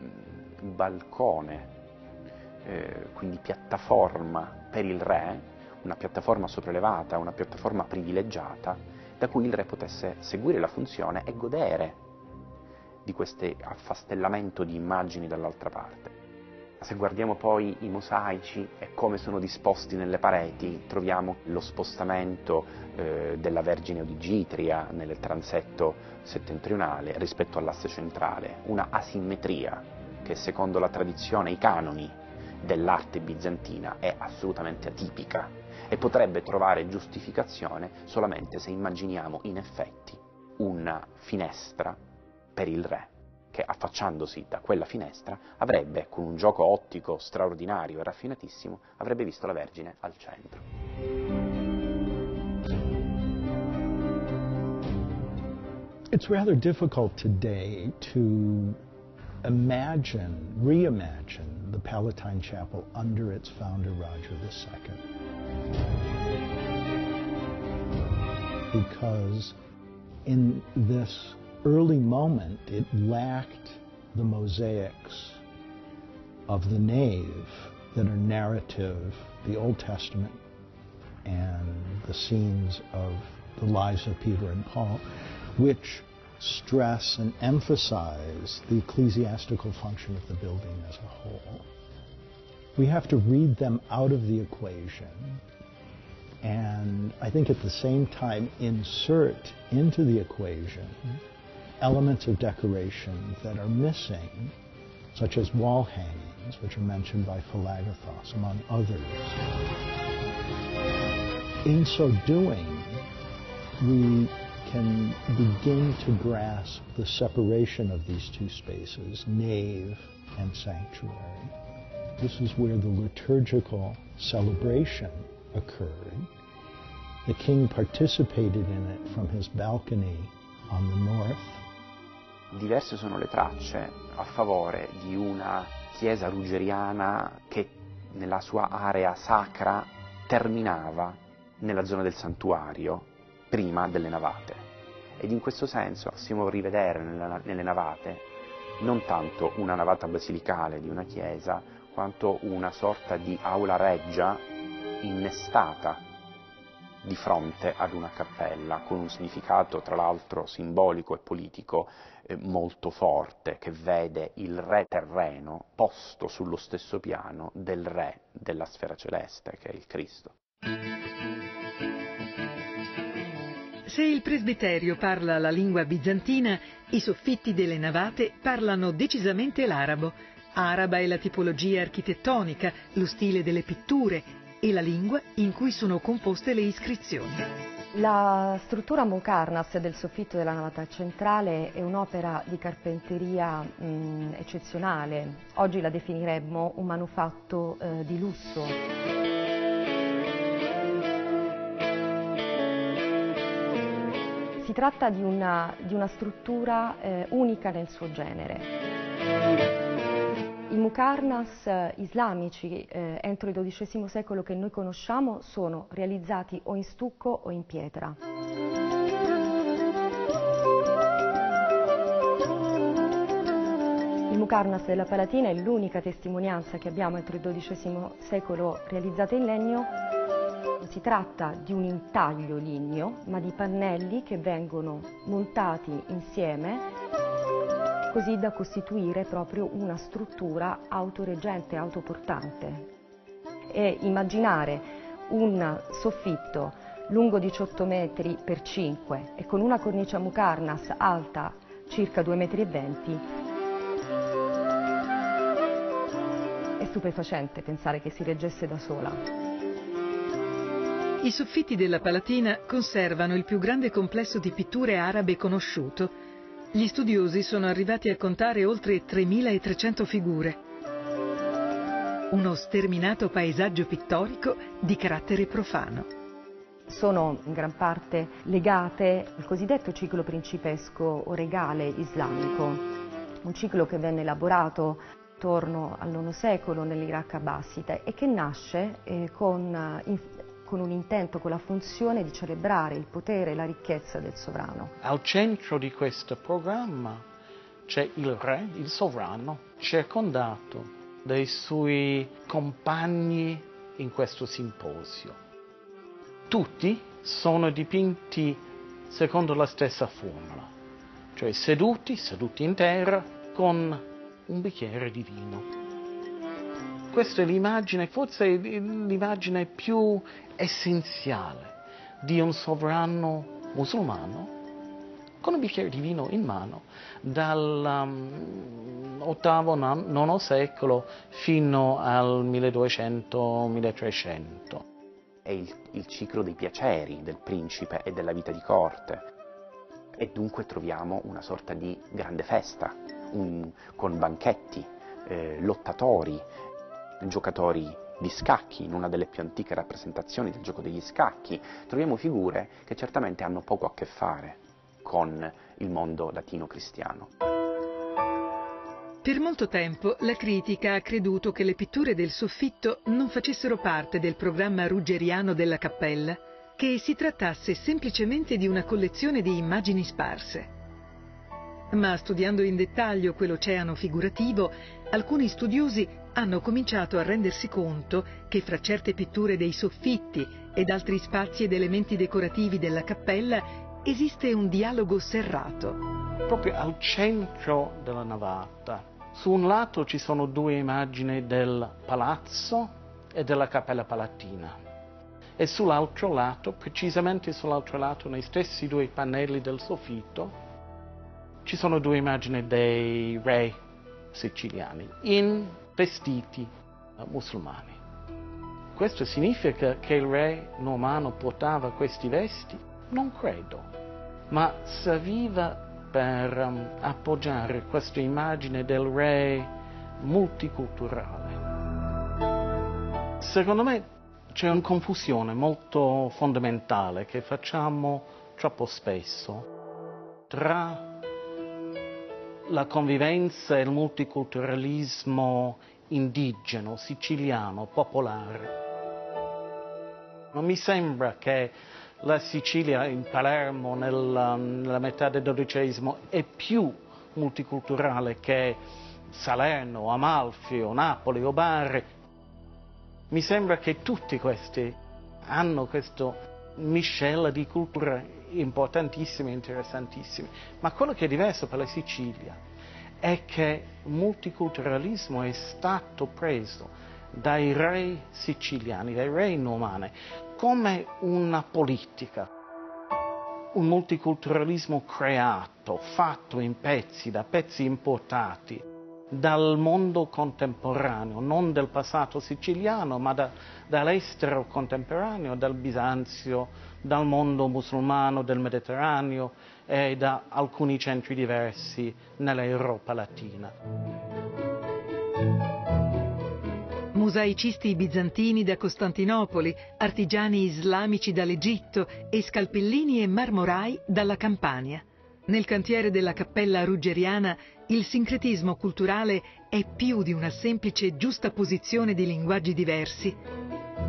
balcone eh, quindi piattaforma per il re, una piattaforma sopraelevata, una piattaforma privilegiata, da cui il re potesse seguire la funzione e godere di questo affastellamento di immagini dall'altra parte. Se guardiamo poi i mosaici e come sono disposti nelle pareti, troviamo lo spostamento eh, della Vergine Odigitria nel transetto settentrionale rispetto all'asse centrale, una asimmetria che secondo la tradizione, i canoni dell'arte bizantina è assolutamente atipica e potrebbe trovare giustificazione solamente se immaginiamo in effetti una finestra per il re che affacciandosi da quella finestra avrebbe, con un gioco ottico straordinario e raffinatissimo, avrebbe visto la Vergine al centro. It's rather difficult today to imagine, reimagine the Palatine Chapel under its founder, Roger II. Because in this early moment, it lacked the mosaics of the nave that are narrative, the Old Testament, and the scenes of the lives of Peter and Paul, which stress and emphasize the ecclesiastical function of the building as a whole. We have to read them out of the equation and I think at the same time insert into the equation elements of decoration that are missing, such as wall hangings, which are mentioned by Philagathos, among others. In so doing, we can begin to grasp the separation of these two spaces, nave and sanctuary. This is where the liturgical celebration occurred. The king participated in it from his balcony on the north diverse sono le tracce a favore di una chiesa ruggeriana che nella sua area sacra terminava nella zona del santuario prima delle navate. Ed in questo senso possiamo rivedere nelle navate non tanto una navata basilicale di una chiesa, quanto una sorta di aula reggia innestata di fronte ad una cappella, con un significato tra l'altro simbolico e politico molto forte, che vede il re terreno posto sullo stesso piano del re della sfera celeste, che è il Cristo. Se il presbiterio parla la lingua bizantina, i soffitti delle navate parlano decisamente l'arabo. Araba è la tipologia architettonica, lo stile delle pitture, e la lingua in cui sono composte le iscrizioni. La struttura Mocarnas del soffitto della navata centrale è un'opera di carpenteria mh, eccezionale. Oggi la definiremmo un manufatto eh, di lusso. Si tratta di una, di una struttura eh, unica nel suo genere. I mukarnas eh, islamici eh, entro il XII secolo che noi conosciamo sono realizzati o in stucco o in pietra. Il mukarnas della Palatina è l'unica testimonianza che abbiamo entro il XII secolo realizzata in legno. Si tratta di un intaglio ligneo, ma di pannelli che vengono montati insieme così da costituire proprio una struttura autoreggente, autoportante. E immaginare un soffitto lungo 18 metri per 5 e con una cornice a mucarnas alta circa 2,20 metri 20 è stupefacente pensare che si reggesse da sola. I soffitti della Palatina conservano il più grande complesso di pitture arabe conosciuto gli studiosi sono arrivati a contare oltre 3.300 figure. Uno sterminato paesaggio pittorico di carattere profano. Sono in gran parte legate al cosiddetto ciclo principesco o regale islamico, un ciclo che venne elaborato attorno al IX secolo nell'Iraq abbassita e che nasce eh, con eh, con un intento, con la funzione di celebrare il potere e la ricchezza del sovrano. Al centro di questo programma c'è il re, il sovrano, circondato dei suoi compagni in questo simposio. Tutti sono dipinti secondo la stessa formula, cioè seduti, seduti in terra, con un bicchiere di vino. Questa è l'immagine, forse l'immagine più essenziale di un sovrano musulmano con un bicchiere di vino in mano dall'ottavo, um, nono secolo fino al 1200-1300. È il, il ciclo dei piaceri del principe e della vita di corte e dunque troviamo una sorta di grande festa, un, con banchetti, eh, lottatori, giocatori di scacchi, in una delle più antiche rappresentazioni del gioco degli scacchi, troviamo figure che certamente hanno poco a che fare con il mondo latino-cristiano. Per molto tempo la critica ha creduto che le pitture del soffitto non facessero parte del programma ruggeriano della cappella, che si trattasse semplicemente di una collezione di immagini sparse. Ma studiando in dettaglio quell'oceano figurativo, alcuni studiosi hanno cominciato a rendersi conto che fra certe pitture dei soffitti ed altri spazi ed elementi decorativi della cappella esiste un dialogo serrato. Proprio al centro della navata, su un lato ci sono due immagini del palazzo e della cappella palatina e sull'altro lato, precisamente sull'altro lato, nei stessi due pannelli del soffitto, ci sono due immagini dei re siciliani in vestiti musulmani. Questo significa che il re normanno portava questi vesti? Non credo, ma serviva per um, appoggiare questa immagine del re multiculturale. Secondo me c'è una confusione molto fondamentale che facciamo troppo spesso tra la convivenza e il multiculturalismo indigeno, siciliano, popolare. Non mi sembra che la Sicilia in Palermo nella, nella metà del XII è più multiculturale che Salerno, Amalfi o Napoli o Bari. Mi sembra che tutti questi hanno questo miscela di culture importantissime e interessantissime. Ma quello che è diverso per la Sicilia è che il multiculturalismo è stato preso dai re siciliani, dai re normanni, come una politica, un multiculturalismo creato, fatto in pezzi, da pezzi importati dal mondo contemporaneo, non del passato siciliano, ma da, dall'estero contemporaneo, dal Bisanzio, dal mondo musulmano, del Mediterraneo e da alcuni centri diversi nell'Europa latina. Mosaicisti bizantini da Costantinopoli, artigiani islamici dall'Egitto e scalpellini e marmorai dalla Campania. Nel cantiere della cappella ruggeriana il sincretismo culturale è più di una semplice giustaposizione di linguaggi diversi.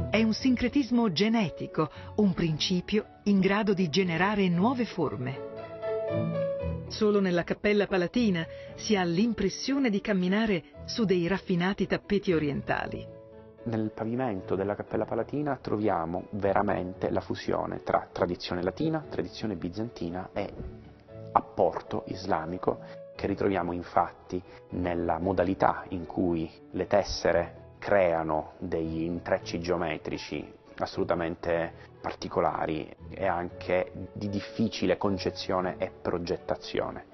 È un sincretismo genetico, un principio in grado di generare nuove forme. Solo nella cappella palatina si ha l'impressione di camminare su dei raffinati tappeti orientali. Nel pavimento della Cappella Palatina troviamo veramente la fusione tra tradizione latina, tradizione bizantina e apporto islamico che ritroviamo infatti nella modalità in cui le tessere creano degli intrecci geometrici assolutamente particolari e anche di difficile concezione e progettazione.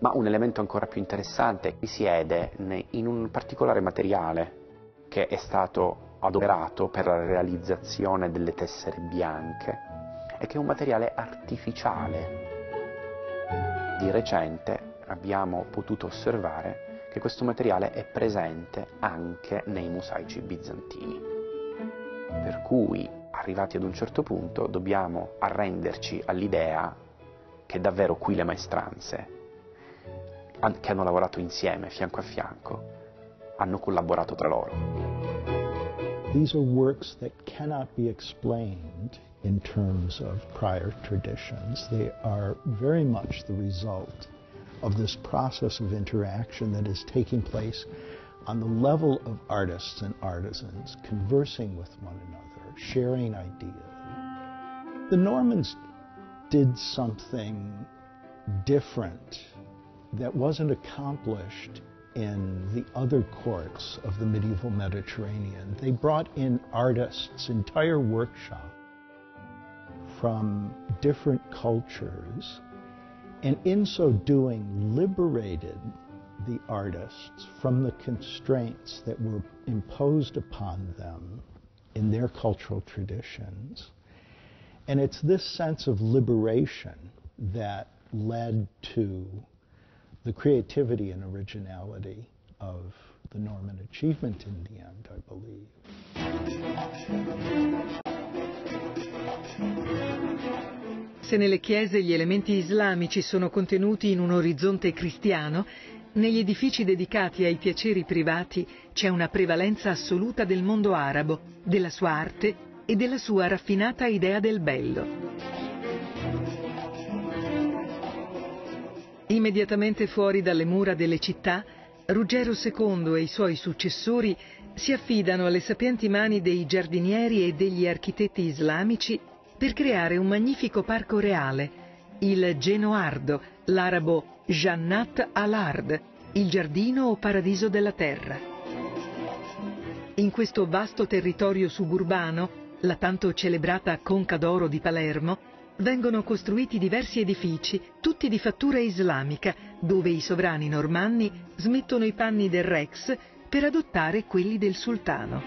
Ma un elemento ancora più interessante risiede in un particolare materiale che è stato adoperato per la realizzazione delle tessere bianche e che è un materiale artificiale di recente abbiamo potuto osservare che questo materiale è presente anche nei mosaici bizantini. Per cui, arrivati ad un certo punto, dobbiamo arrenderci all'idea che davvero qui le maestranze, che hanno lavorato insieme, fianco a fianco, hanno collaborato tra loro. These are works that cannot be explained in terms of prior traditions. They are very much the result of this process of interaction that is taking place on the level of artists and artisans conversing with one another, sharing ideas. The Normans did something different that wasn't accomplished in the other courts of the medieval Mediterranean. They brought in artists, entire workshop from different cultures, and in so doing liberated the artists from the constraints that were imposed upon them in their cultural traditions. And it's this sense of liberation that led to the creativity and originality of the Norman achievement in the end, I believe. Se nelle chiese gli elementi islamici sono contenuti in un orizzonte cristiano, negli edifici dedicati ai piaceri privati c'è una prevalenza assoluta del mondo arabo, della sua arte e della sua raffinata idea del bello. Immediatamente fuori dalle mura delle città, Ruggero II e i suoi successori si affidano alle sapienti mani dei giardinieri e degli architetti islamici per creare un magnifico parco reale, il Genoardo, l'arabo Jannat al-Ard, il giardino o paradiso della terra. In questo vasto territorio suburbano, la tanto celebrata Conca d'Oro di Palermo, vengono costruiti diversi edifici, tutti di fattura islamica, dove i sovrani normanni smettono i panni del Rex per adottare quelli del sultano.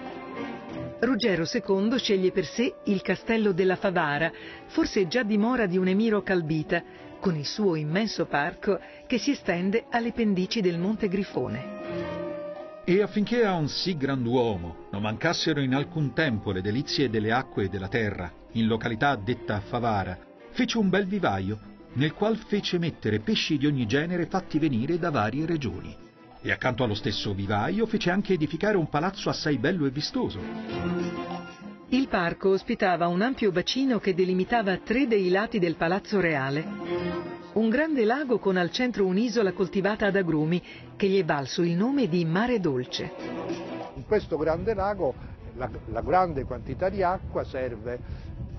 Ruggero II sceglie per sé il castello della Favara, forse già dimora di un emiro calbita, con il suo immenso parco che si estende alle pendici del Monte Grifone. E affinché a un sì grand'uomo non mancassero in alcun tempo le delizie delle acque e della terra, in località detta Favara, fece un bel vivaio, nel qual fece mettere pesci di ogni genere fatti venire da varie regioni. E accanto allo stesso vivaio fece anche edificare un palazzo assai bello e vistoso. Il parco ospitava un ampio bacino che delimitava tre dei lati del palazzo reale. Un grande lago con al centro un'isola coltivata ad agrumi che gli è valso il nome di Mare Dolce. In questo grande lago la, la grande quantità di acqua serve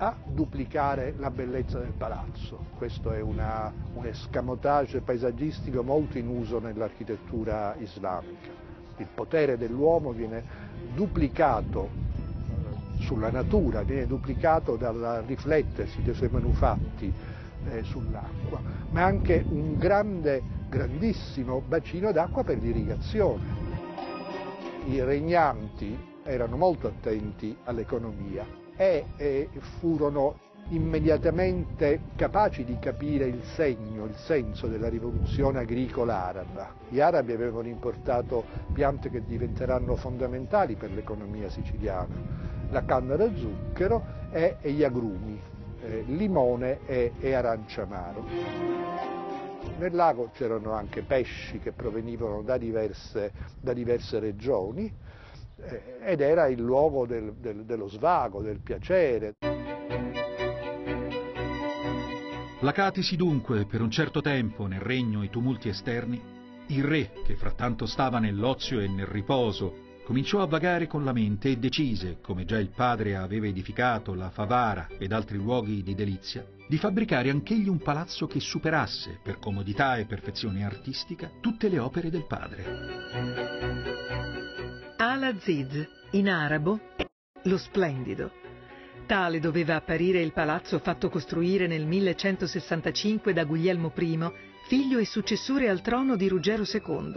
a duplicare la bellezza del palazzo. Questo è una, un escamotage paesaggistico molto in uso nell'architettura islamica. Il potere dell'uomo viene duplicato sulla natura, viene duplicato dal riflettersi dei suoi manufatti eh, sull'acqua, ma anche un grande, grandissimo bacino d'acqua per l'irrigazione. I regnanti erano molto attenti all'economia e, e furono immediatamente capaci di capire il segno, il senso della rivoluzione agricola araba. Gli arabi avevano importato piante che diventeranno fondamentali per l'economia siciliana, la canna da zucchero e, e gli agrumi, eh, limone e, e aranciamaro. Nel lago c'erano anche pesci che provenivano da diverse, da diverse regioni, eh, ed era il luogo del, del, dello svago, del piacere. Placatisi dunque per un certo tempo nel regno i tumulti esterni, il re, che frattanto stava nell'ozio e nel riposo, cominciò a vagare con la mente e decise, come già il padre aveva edificato la Favara ed altri luoghi di delizia, di fabbricare anch'egli un palazzo che superasse, per comodità e perfezione artistica, tutte le opere del padre. Al-Aziz, in arabo, lo splendido. Tale doveva apparire il palazzo fatto costruire nel 1165 da Guglielmo I, figlio e successore al trono di Ruggero II.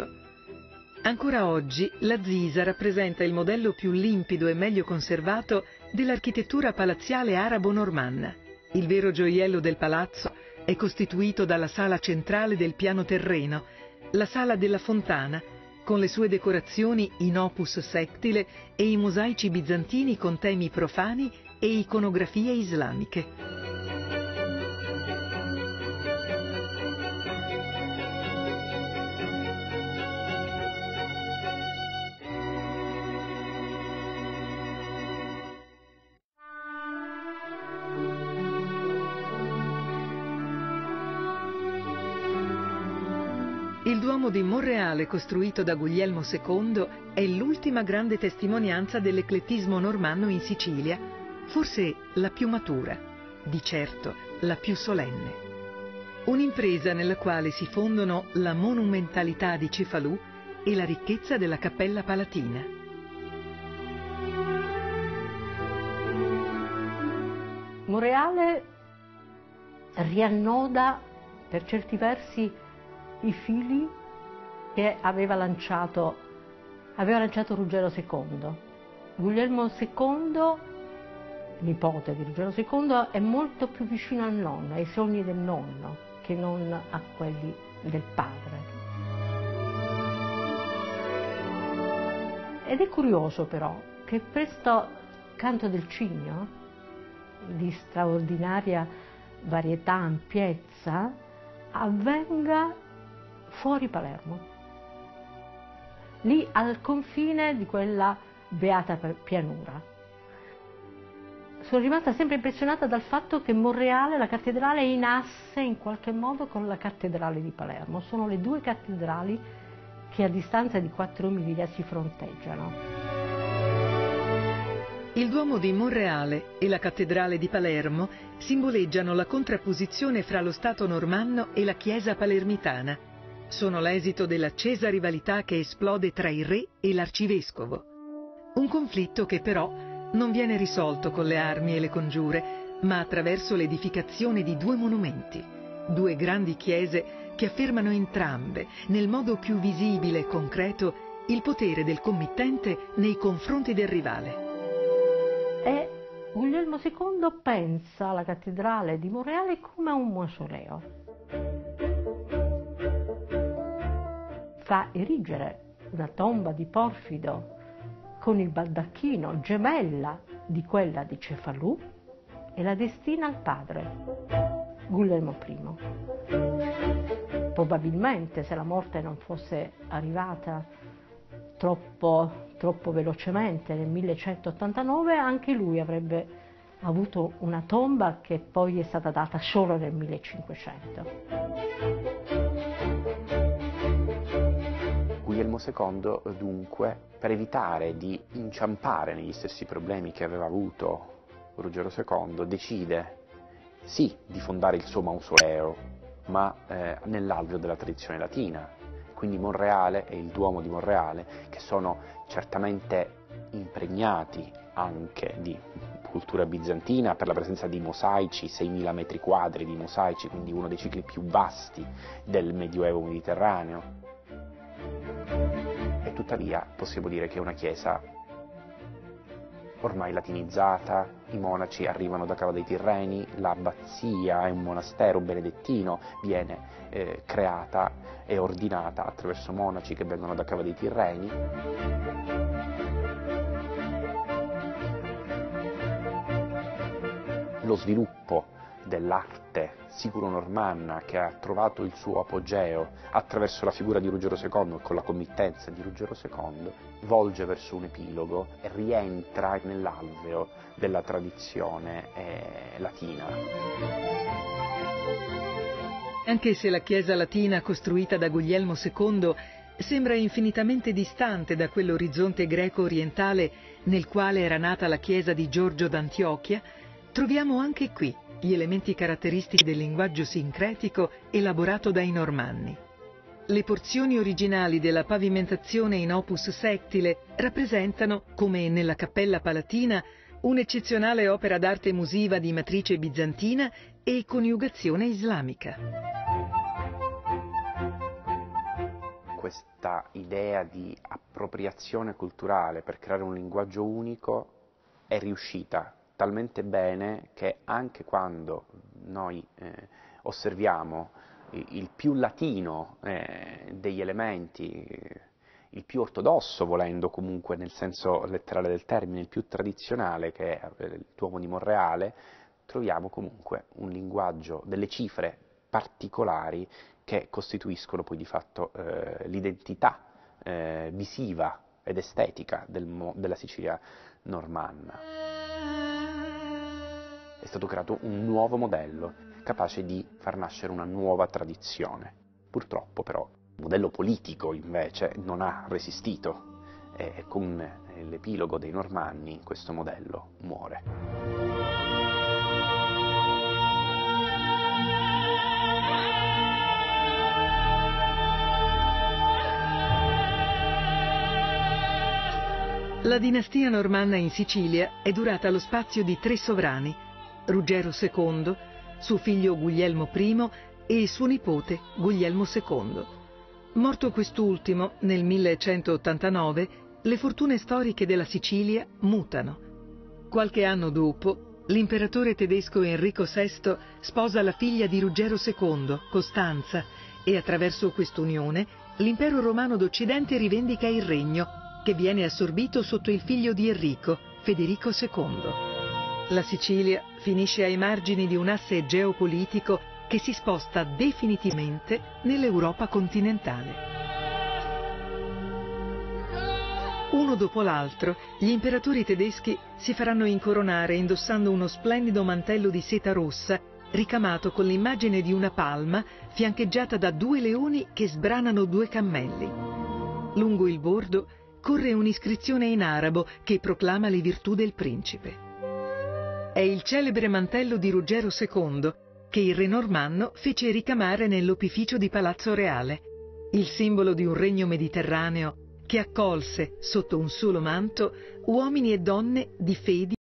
Ancora oggi l'Aziza rappresenta il modello più limpido e meglio conservato dell'architettura palaziale arabo-normanna. Il vero gioiello del palazzo è costituito dalla sala centrale del piano terreno, la sala della fontana, con le sue decorazioni in opus sectile e i mosaici bizantini con temi profani e iconografie islamiche. Di Monreale, costruito da Guglielmo II, è l'ultima grande testimonianza dell'eclettismo normanno in Sicilia, forse la più matura, di certo la più solenne. Un'impresa nella quale si fondono la monumentalità di Cefalù e la ricchezza della Cappella Palatina. Monreale riannoda per certi versi i fili che aveva lanciato, aveva lanciato Ruggero II. Guglielmo II, nipote di Ruggero II, è molto più vicino al nonno, ai sogni del nonno, che non a quelli del padre. Ed è curioso però che questo canto del cigno, di straordinaria varietà, ampiezza, avvenga fuori Palermo, lì al confine di quella beata pianura. Sono rimasta sempre impressionata dal fatto che Monreale, la cattedrale, è in asse in qualche modo con la cattedrale di Palermo. Sono le due cattedrali che a distanza di 4 miglia si fronteggiano. Il Duomo di Monreale e la cattedrale di Palermo simboleggiano la contrapposizione fra lo Stato normanno e la Chiesa palermitana sono l'esito dell'accesa rivalità che esplode tra il re e l'arcivescovo. Un conflitto che però non viene risolto con le armi e le congiure, ma attraverso l'edificazione di due monumenti, due grandi chiese che affermano entrambe, nel modo più visibile e concreto, il potere del committente nei confronti del rivale. E Guglielmo II pensa alla cattedrale di Monreale come a un mausoleo fa erigere una tomba di Porfido con il baldacchino gemella di quella di Cefalù e la destina al padre, Guglielmo I. Probabilmente se la morte non fosse arrivata troppo, troppo velocemente nel 1189, anche lui avrebbe avuto una tomba che poi è stata data solo nel 1500. Guglielmo II dunque, per evitare di inciampare negli stessi problemi che aveva avuto Ruggero II, decide sì di fondare il suo mausoleo, ma eh, nell'alveo della tradizione latina. Quindi Monreale e il Duomo di Monreale, che sono certamente impregnati anche di cultura bizantina per la presenza di mosaici, 6.000 metri quadri di mosaici, quindi uno dei cicli più vasti del Medioevo mediterraneo, e tuttavia possiamo dire che è una chiesa ormai latinizzata, i monaci arrivano da Cava dei Tirreni, l'abbazia è un monastero benedettino, viene eh, creata e ordinata attraverso monaci che vengono da Cava dei Tirreni. Lo sviluppo dell'arte sicuro-normanna che ha trovato il suo apogeo attraverso la figura di Ruggero II e con la committenza di Ruggero II, volge verso un epilogo e rientra nell'alveo della tradizione eh, latina. Anche se la chiesa latina costruita da Guglielmo II sembra infinitamente distante da quell'orizzonte greco-orientale nel quale era nata la chiesa di Giorgio d'Antiochia, troviamo anche qui gli elementi caratteristici del linguaggio sincretico elaborato dai normanni. Le porzioni originali della pavimentazione in opus sectile rappresentano, come nella Cappella Palatina, un'eccezionale opera d'arte musiva di matrice bizantina e coniugazione islamica. Questa idea di appropriazione culturale per creare un linguaggio unico è riuscita talmente bene che anche quando noi eh, osserviamo il più latino eh, degli elementi, il più ortodosso volendo comunque nel senso letterale del termine, il più tradizionale che è il Duomo di Monreale, troviamo comunque un linguaggio, delle cifre particolari che costituiscono poi di fatto eh, l'identità eh, visiva ed estetica del, della Sicilia normanna è stato creato un nuovo modello capace di far nascere una nuova tradizione. Purtroppo però Il modello politico invece non ha resistito e con l'epilogo dei Normanni questo modello muore. La dinastia normanna in Sicilia è durata lo spazio di tre sovrani, Ruggero II, suo figlio Guglielmo I e suo nipote Guglielmo II. Morto quest'ultimo nel 1189, le fortune storiche della Sicilia mutano. Qualche anno dopo, l'imperatore tedesco Enrico VI sposa la figlia di Ruggero II, Costanza, e attraverso quest'unione l'impero romano d'Occidente rivendica il regno che viene assorbito sotto il figlio di Enrico, Federico II. La Sicilia finisce ai margini di un asse geopolitico che si sposta definitivamente nell'Europa continentale. Uno dopo l'altro, gli imperatori tedeschi si faranno incoronare indossando uno splendido mantello di seta rossa ricamato con l'immagine di una palma fiancheggiata da due leoni che sbranano due cammelli. Lungo il bordo corre un'iscrizione in arabo che proclama le virtù del principe. È il celebre mantello di Ruggero II che il re normanno fece ricamare nell'opificio di Palazzo Reale, il simbolo di un regno mediterraneo che accolse sotto un solo manto uomini e donne di fedi